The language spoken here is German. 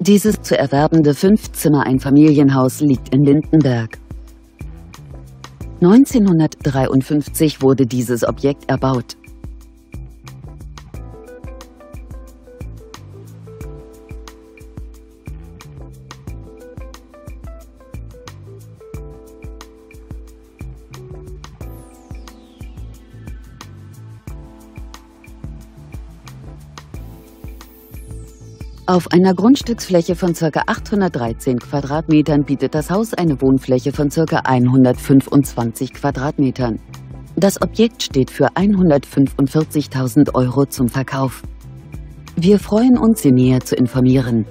Dieses zu erwerbende Fünf-Zimmer-Einfamilienhaus liegt in Lindenberg. 1953 wurde dieses Objekt erbaut. Auf einer Grundstücksfläche von ca. 813 Quadratmetern bietet das Haus eine Wohnfläche von ca. 125 Quadratmetern. Das Objekt steht für 145.000 Euro zum Verkauf. Wir freuen uns, Sie näher zu informieren.